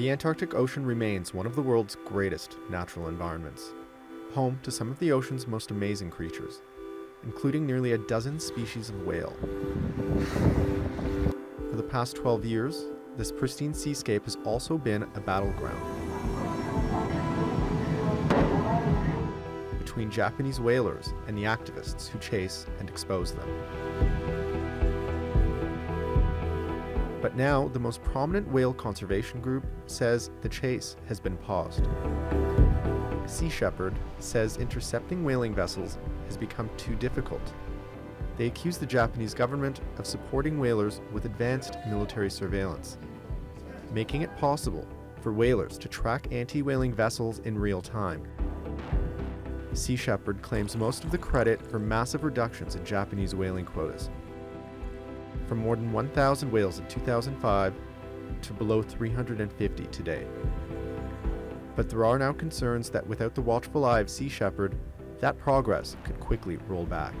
The Antarctic Ocean remains one of the world's greatest natural environments, home to some of the ocean's most amazing creatures, including nearly a dozen species of whale. For the past 12 years, this pristine seascape has also been a battleground between Japanese whalers and the activists who chase and expose them. But now, the most prominent whale conservation group says the chase has been paused. Sea Shepherd says intercepting whaling vessels has become too difficult. They accuse the Japanese government of supporting whalers with advanced military surveillance, making it possible for whalers to track anti whaling vessels in real time. Sea Shepherd claims most of the credit for massive reductions in Japanese whaling quotas, from more than 1,000 whales in 2005 to below 350 today. But there are now concerns that without the watchful eye of Sea Shepherd, that progress could quickly roll back.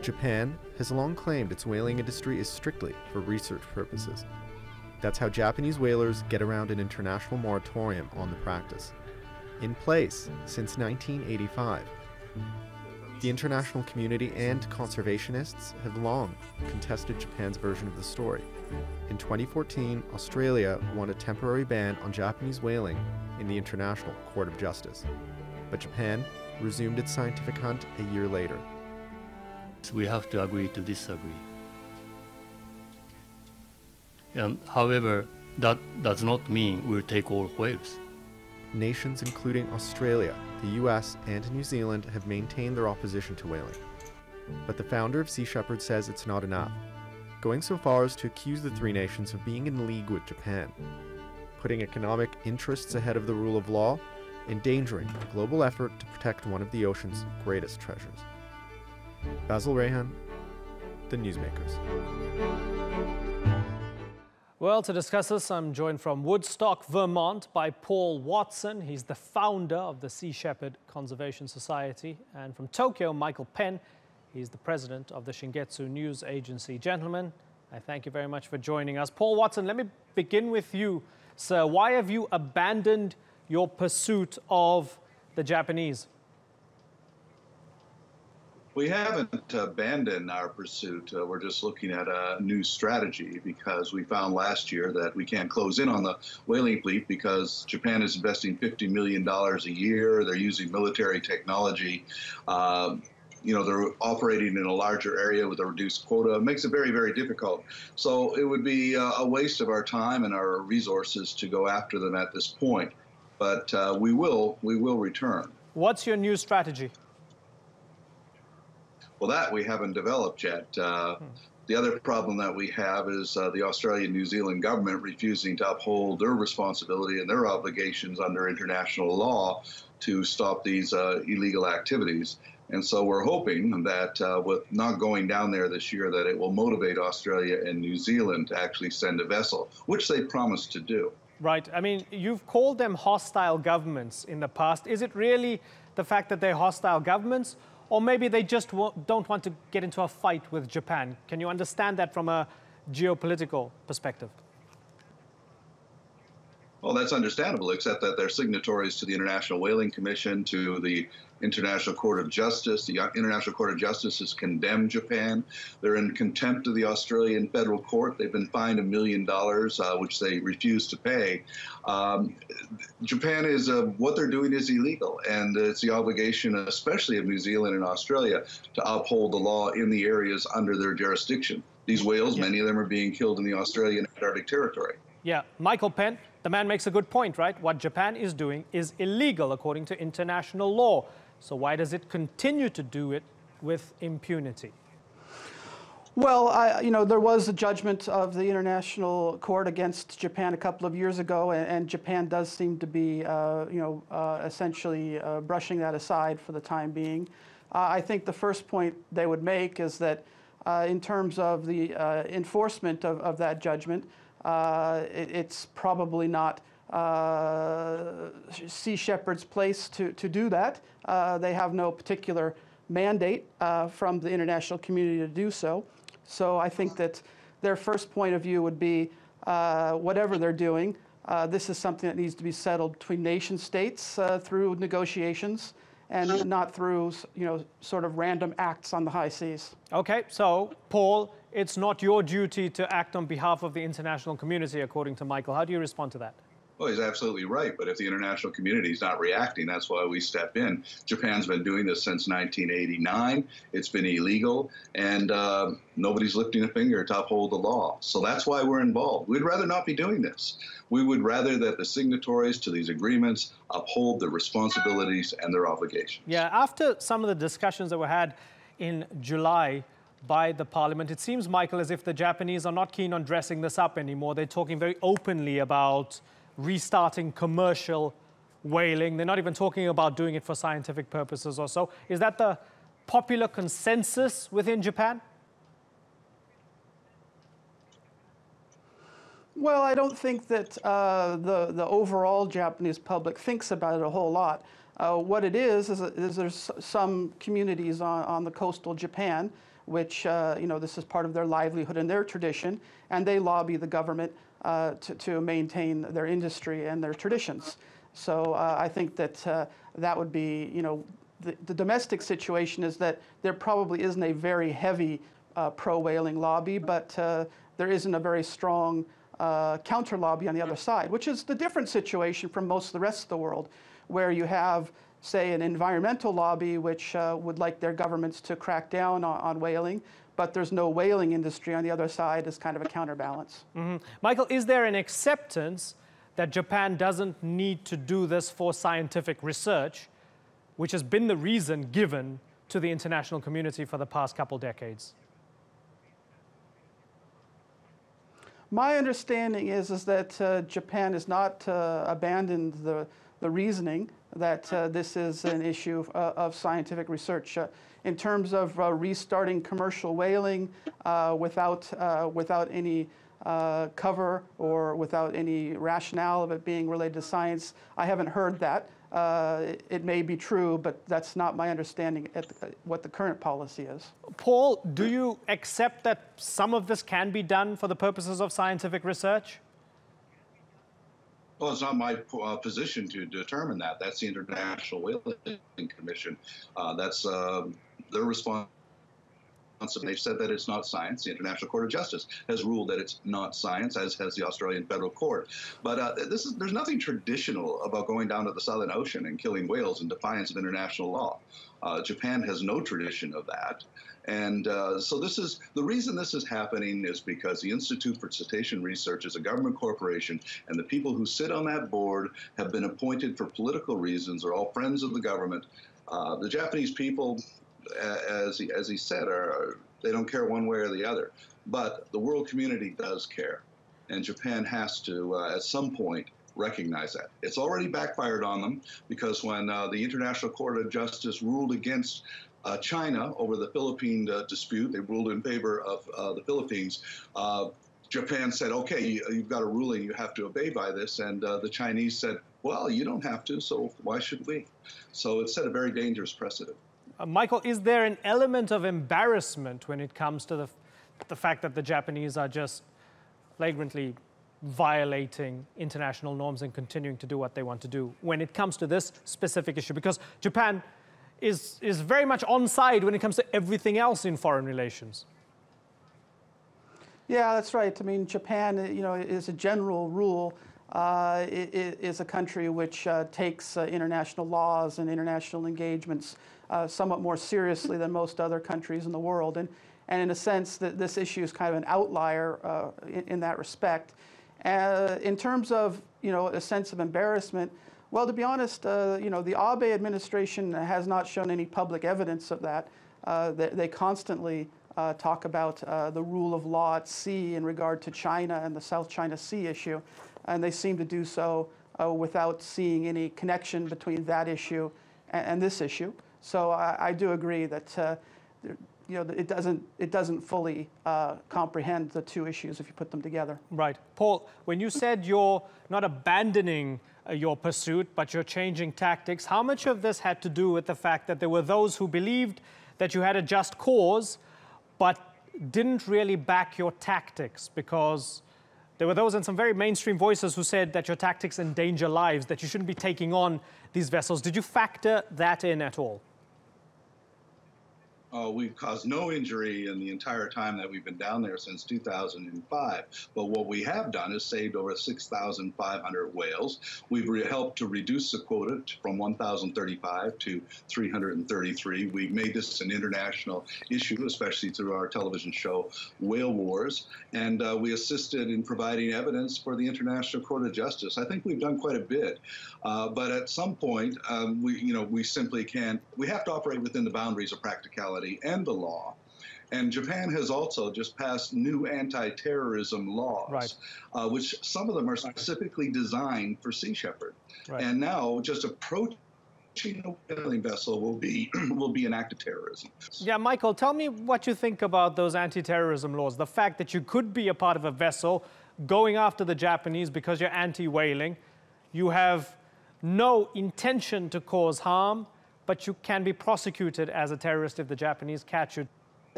Japan has long claimed its whaling industry is strictly for research purposes. That's how Japanese whalers get around an international moratorium on the practice in place since 1985. The international community and conservationists have long contested Japan's version of the story. In 2014, Australia won a temporary ban on Japanese whaling in the International Court of Justice. But Japan resumed its scientific hunt a year later. We have to agree to disagree. And however, that does not mean we'll take all whales. Nations including Australia, the US, and New Zealand have maintained their opposition to whaling. But the founder of Sea Shepherd says it's not enough, going so far as to accuse the three nations of being in league with Japan, putting economic interests ahead of the rule of law, endangering a global effort to protect one of the ocean's greatest treasures. Basil Rehan, The Newsmakers. Well, to discuss this, I'm joined from Woodstock, Vermont by Paul Watson. He's the founder of the Sea Shepherd Conservation Society. And from Tokyo, Michael Penn. He's the president of the Shingetsu News Agency. Gentlemen, I thank you very much for joining us. Paul Watson, let me begin with you, sir. Why have you abandoned your pursuit of the Japanese? We haven't abandoned our pursuit. Uh, we're just looking at a new strategy because we found last year that we can't close in on the whaling fleet because Japan is investing $50 million a year. They're using military technology. Uh, you know, they're operating in a larger area with a reduced quota. It makes it very, very difficult. So it would be uh, a waste of our time and our resources to go after them at this point. But uh, we will, we will return. What's your new strategy? Well, that we haven't developed yet. Uh, hmm. The other problem that we have is uh, the Australian New Zealand government refusing to uphold their responsibility and their obligations under international law to stop these uh, illegal activities. And so we're hoping that uh, with not going down there this year, that it will motivate Australia and New Zealand to actually send a vessel, which they promised to do. Right. I mean, you've called them hostile governments in the past. Is it really the fact that they're hostile governments, or maybe they just don't want to get into a fight with Japan. Can you understand that from a geopolitical perspective? Well, that's understandable, except that they're signatories to the International Whaling Commission, to the International Court of Justice. The International Court of Justice has condemned Japan. They're in contempt of the Australian federal court. They've been fined a million dollars, uh, which they refuse to pay. Um, Japan is uh, what they're doing is illegal, and it's the obligation, especially of New Zealand and Australia, to uphold the law in the areas under their jurisdiction. These whales, yeah. many of them are being killed in the Australian Antarctic territory. Yeah, Michael Penn, the man makes a good point, right? What Japan is doing is illegal according to international law. So why does it continue to do it with impunity? Well, I, you know, there was a judgment of the International Court against Japan a couple of years ago, and, and Japan does seem to be, uh, you know, uh, essentially uh, brushing that aside for the time being. Uh, I think the first point they would make is that uh, in terms of the uh, enforcement of, of that judgment, it, it's probably not Sea Shepherd's place to, to do that. Uh, they have no particular mandate uh, from the international community to do so. So I think that their first point of view would be uh, whatever they're doing, uh, this is something that needs to be settled between nation states uh, through negotiations and not through, you know, sort of random acts on the high seas. Okay, so Paul, it's not your duty to act on behalf of the international community, according to Michael. How do you respond to that? Well, he's absolutely right. But if the international community is not reacting, that's why we step in. Japan's been doing this since 1989. It's been illegal, and uh, nobody's lifting a finger to uphold the law. So that's why we're involved. We'd rather not be doing this. We would rather that the signatories to these agreements uphold their responsibilities and their obligations. Yeah, after some of the discussions that were had in July by the parliament, it seems, Michael, as if the Japanese are not keen on dressing this up anymore. They're talking very openly about restarting commercial whaling. They're not even talking about doing it for scientific purposes or so. Is that the popular consensus within Japan? Well, I don't think that uh, the, the overall Japanese public thinks about it a whole lot. Uh, what it is, is, is there's some communities on, on the coastal Japan, which, uh, you know, this is part of their livelihood and their tradition, and they lobby the government uh, to, to maintain their industry and their traditions. So uh, I think that uh, that would be, you know, the, the, domestic situation is that there probably isn't a very heavy uh, pro-whaling lobby, but uh, there isn't a very strong uh, counter lobby on the other side, which is the different situation from most of the rest of the world, where you have, say, an environmental lobby which would like their governments to crack down on, on whaling, but there's no whaling industry on the other side as kind of a counterbalance. Mm-hmm. Michael, is there an acceptance that Japan doesn't need to do this for scientific research, which has been the reason given to the international community for the past couple decades? My understanding is, is that uh, Japan has not uh, abandoned the, the reasoning that uh, this is an issue of, uh, of scientific research. Uh, in terms of uh, restarting commercial whaling uh, without, uh, without any cover or without any rationale of it being related to science. I haven't heard that. It, it, may be true, but that's not my understanding at the, what the current policy is. Paul, do you accept that some of this can be done for the purposes of scientific research? Well, it's not my uh, position to determine that. That's the International Whaling Commission. Uh, that's um, their response. They've said that it's not science. The International Court of Justice has ruled that it's not science, as has the Australian Federal Court. But uh, this is there's nothing traditional about going down to the Southern Ocean and killing whales in defiance of international law. Uh, Japan has no tradition of that. And uh, so this is the reason this is happening is because the Institute for Cetacean Research is a government corporation, and the people who sit on that board have been appointed for political reasons. Are all friends of the government. Uh, the Japanese people as he, as he said, are, they don't care one way or the other. But the world community does care. And Japan has to, uh, at some point, recognize that. It's already backfired on them because when uh, the International Court of Justice ruled against uh, China over the Philippine uh, dispute, they ruled in favor of uh, the Philippines. Uh, Japan said, okay, you, have got a ruling, you have to obey by this. And the Chinese said, well, you don't have to, so why should we? So it set a very dangerous precedent. Uh, Michael, is there an element of embarrassment when it comes to the, the fact that the Japanese are just flagrantly violating international norms and continuing to do what they want to do when it comes to this specific issue? Because Japan is, is very much on side when it comes to everything else in foreign relations. Yeah, that's right. I mean, Japan, you know, is a general rule uh, is a country which uh, takes uh, international laws and international engagements uh, somewhat more seriously than most other countries in the world. And, and in a sense, that this issue is kind of an outlier uh, in, in, that respect. Uh, in terms of you know a sense of embarrassment, well, to be honest, you know the Abe administration has not shown any public evidence of that. They, they, constantly talk about the rule of law at sea in regard to China and the South China Sea issue, and they seem to do so without seeing any connection between that issue and, and this issue. So I, I do agree that uh, you know, it doesn't, it doesn't fully uh, comprehend the two issues if you put them together. Right. Paul, when you said you're not abandoning uh, your pursuit, but you're changing tactics. How much of this had to do with the fact that there were those who believed that you had a just cause, but didn't really back your tactics because there were those and some very mainstream voices who said that your tactics endanger lives, that you shouldn't be taking on these vessels. Did you factor that in at all? Uh, we've caused no injury in the entire time that we've been down there since 2005. But what we have done is saved over 6,500 whales. We've helped to reduce the quota from 1,035 to 333. We've made this an international issue, especially through our television show, Whale Wars. And uh, we assisted in providing evidence for the International Court of Justice. I think we've done quite a bit. Uh, but at some point, um, we, you know, we simply can't, we have to operate within the boundaries of practicality and the law. And Japan has also just passed new anti-terrorism laws, right. uh, which some of them are specifically designed for Sea Shepherd. Right. And now, just approaching a whaling vessel will be will be an act of terrorism. Yeah, Michael, tell me what you think about those anti-terrorism laws. The fact that you could be a part of a vessel going after the Japanese because you're anti-whaling, you have no intention to cause harm but you can be prosecuted as a terrorist if the Japanese catch you.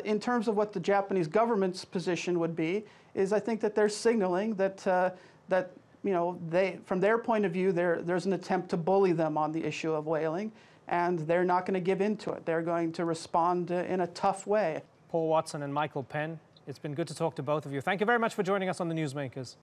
In terms of what the Japanese government's position would be, is I think that they're signaling that, uh, that you know, they, from their point of view, there's an attempt to bully them on the issue of whaling, and they're not going to give in to it. They're going to respond uh, in a tough way. Paul Watson and Michael Penn, it's been good to talk to both of you. Thank you very much for joining us on the Newsmakers.